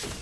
you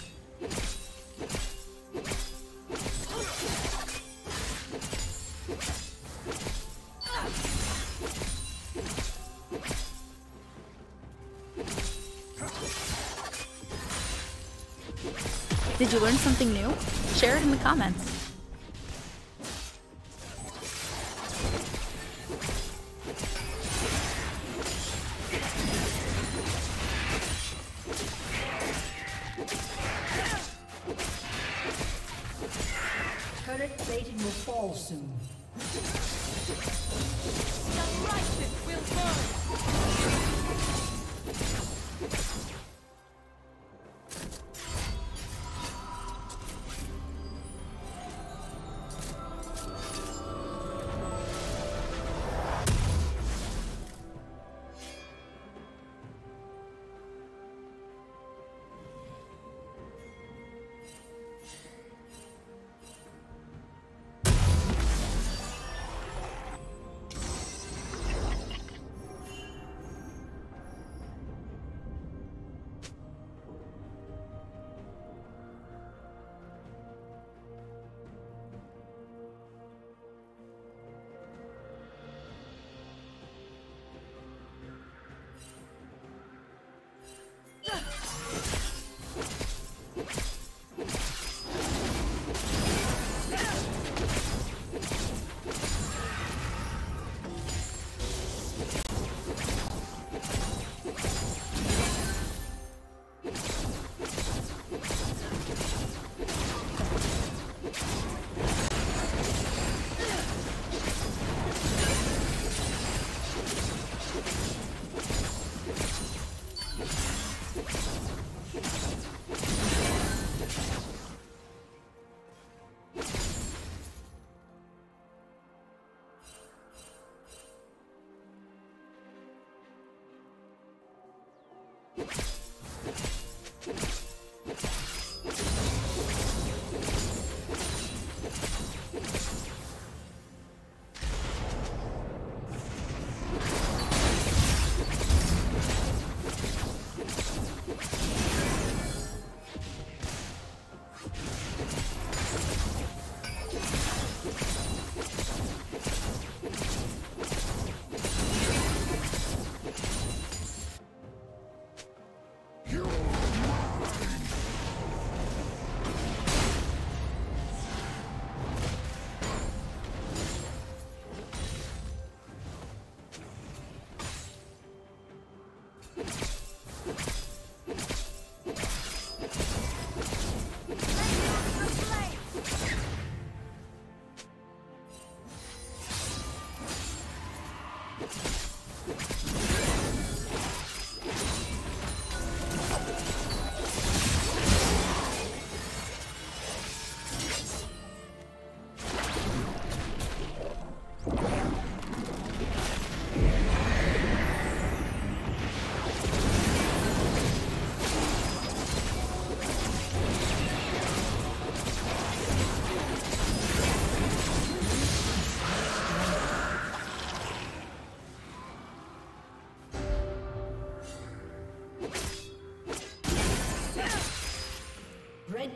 Did you learn something new? Share it in the comments. fall soon.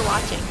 For watching.